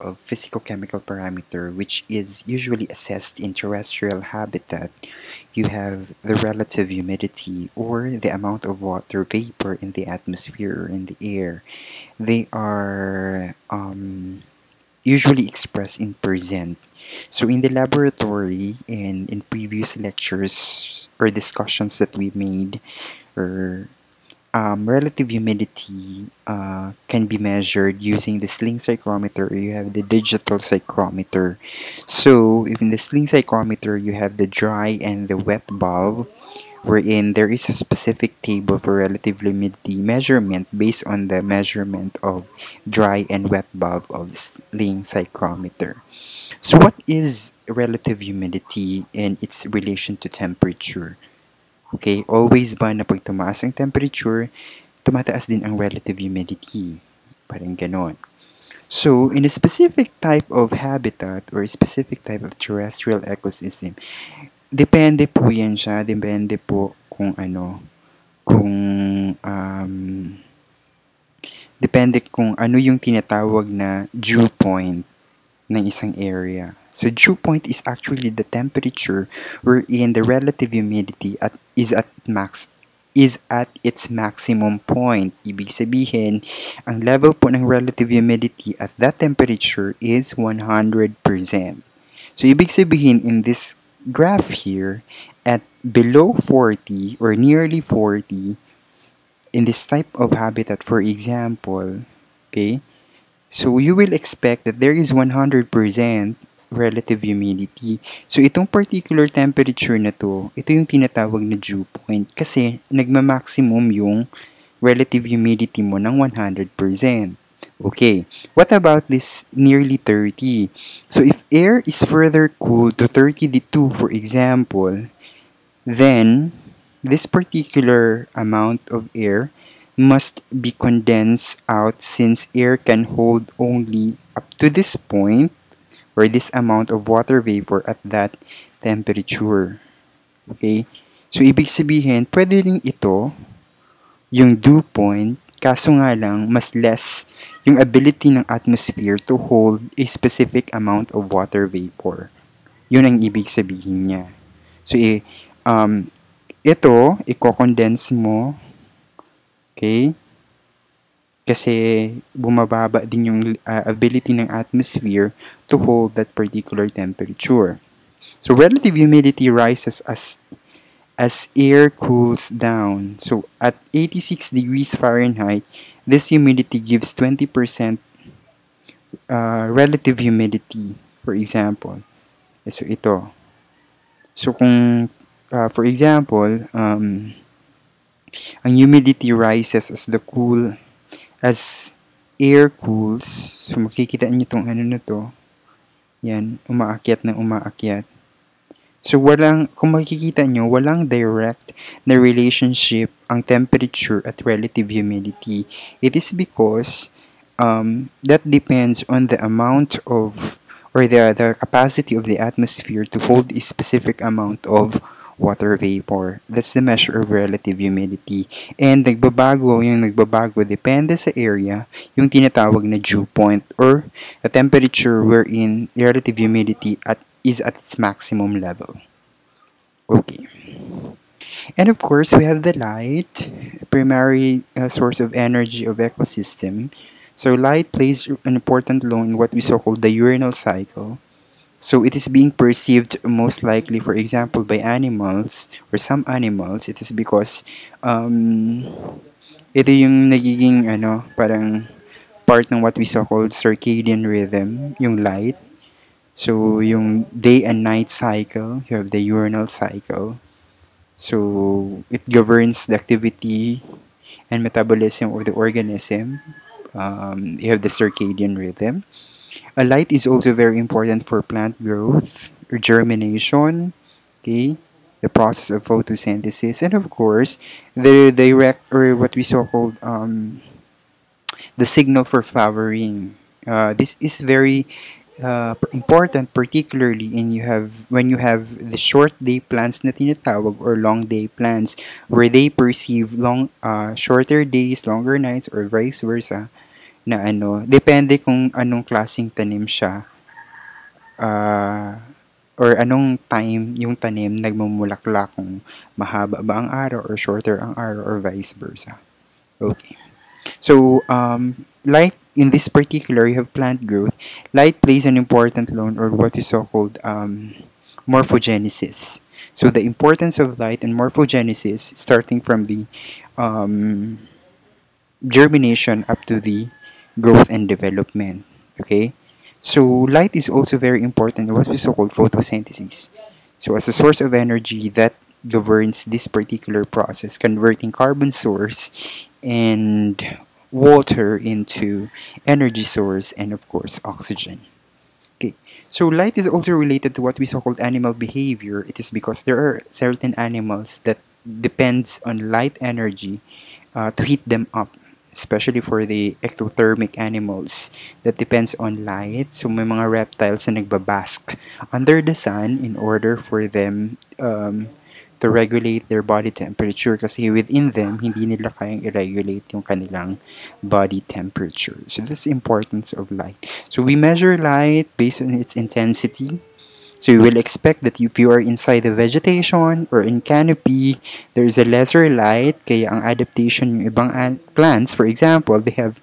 of physicochemical parameter which is usually assessed in terrestrial habitat, you have the relative humidity or the amount of water vapor in the atmosphere or in the air. They are um, usually expressed in percent. So in the laboratory and in previous lectures or discussions that we made or um, relative humidity uh, can be measured using the sling psychrometer you have the digital psychrometer. So in the sling psychrometer you have the dry and the wet bulb wherein there is a specific table for relative humidity measurement based on the measurement of dry and wet bulb of sling psychrometer. So what is relative humidity and its relation to temperature? Okay, always ba na pag tumaas ang temperature, tumataas din ang relative humidity? Parang ganon. So, in a specific type of habitat or a specific type of terrestrial ecosystem, depende po yan siya. Depende po kung ano, kung um, depende kung ano yung tinatawag na dew point ng isang area. So dew point is actually the temperature wherein the relative humidity at is at max is at its maximum point. Ibig sabihin, ang level po ng relative humidity at that temperature is 100%. So ibig sabihin in this graph here at below 40 or nearly 40 in this type of habitat for example, okay? So you will expect that there is 100% relative humidity. So, itong particular temperature na to, ito yung tinatawag na dew point kasi nagma-maximum yung relative humidity mo ng 100%. Okay, what about this nearly 30? So, if air is further cooled to 32, for example, then this particular amount of air must be condensed out since air can hold only up to this point or this amount of water vapor at that temperature. Okay? So, ibig sabihin, pwede rin ito, yung dew point, kaso nga lang, mas less yung ability ng atmosphere to hold a specific amount of water vapor. Yun ang ibig sabihin niya. So, um, ito, i-condense mo, okay, kasi bumababa din yung uh, ability ng atmosphere to hold that particular temperature. So relative humidity rises as as air cools down. So at 86 degrees Fahrenheit, this humidity gives 20% uh, relative humidity, for example. So ito. So kung, uh, for example, um, ang humidity rises as the cool as air cools, so makikita nyo itong ano na to, yan, umaakyat na umaakyat. So, walang, kung makikita nyo, walang direct na relationship ang temperature at relative humidity. It is because um, that depends on the amount of, or the, the capacity of the atmosphere to hold a specific amount of water vapor. That's the measure of relative humidity. And nagbabago, yung nagbabago depende sa area, yung tinatawag na dew point or a temperature wherein relative humidity at is at its maximum level. Okay. And of course, we have the light, primary uh, source of energy of ecosystem. So light plays an important role in what we so call the diurnal cycle. So it is being perceived most likely, for example, by animals or some animals. It is because um, ito yung nagiging ano, parang part ng what we so called circadian rhythm, yung light. So yung day and night cycle, you have the diurnal cycle. So it governs the activity and metabolism of the organism. Um, you have the circadian rhythm. A light is also very important for plant growth or germination, okay, the process of photosynthesis, and of course, the direct or what we so called um, the signal for flowering. Uh, this is very uh, important particularly in you have when you have the short day plants na tinatawag or long day plants where they perceive long uh, shorter days longer nights or vice versa na ano, depende kung anong klasing tanim siya. Uh, or anong time yung tanim nagmumulaklak kung mahaba ba ang araw or shorter ang araw or vice versa. Okay. So, um, light in this particular, you have plant growth. Light plays an important role or what is so-called um, morphogenesis. So, the importance of light and morphogenesis starting from the um, germination up to the growth and development. Okay? So, light is also very important what we so-called photosynthesis. So, as a source of energy that governs this particular process, converting carbon source and water into energy source and of course oxygen. Okay, so light is also related to what we so-called animal behavior. It is because there are certain animals that depends on light energy uh, to heat them up especially for the ectothermic animals that depends on light. So may mga reptiles na nagbabask under the sun in order for them um, to regulate their body temperature kasi within them, hindi nila kayang i-regulate yung kanilang body temperature. So the importance of light. So we measure light based on its intensity. So you will expect that if you are inside the vegetation or in canopy, there is a lesser light, kaya ang adaptation yung ibang plants, for example, they have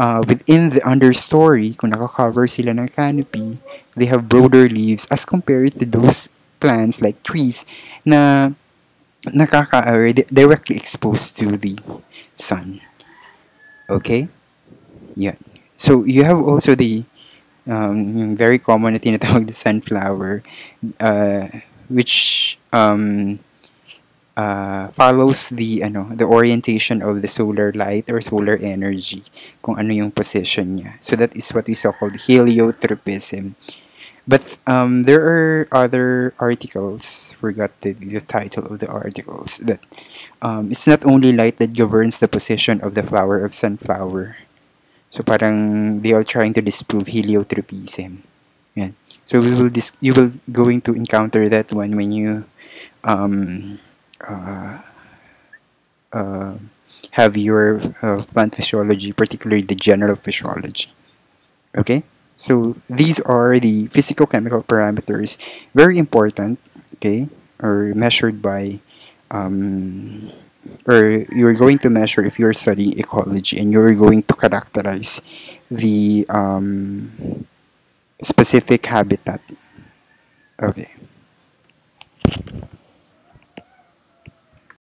uh, within the understory, kung nakaka-cover sila ng canopy, they have broader leaves as compared to those plants like trees na nakaka or directly exposed to the sun. Okay? Yeah. So you have also the um, very common na tinatawag na sunflower uh, which um, uh, follows the ano the orientation of the solar light or solar energy kung ano yung position niya. So that is what we so called heliotropism. But um, there are other articles, forgot the, the title of the articles, that um, it's not only light that governs the position of the flower of sunflower. So parang they are trying to disprove heliotropism. Yeah. So we will dis- you will going to encounter that one when you um, uh, uh, have your uh, plant physiology, particularly the general physiology. Okay? So these are the physical-chemical parameters, very important, okay, or measured by, um, or you're going to measure if you're studying ecology and you're going to characterize the um, specific habitat. Okay.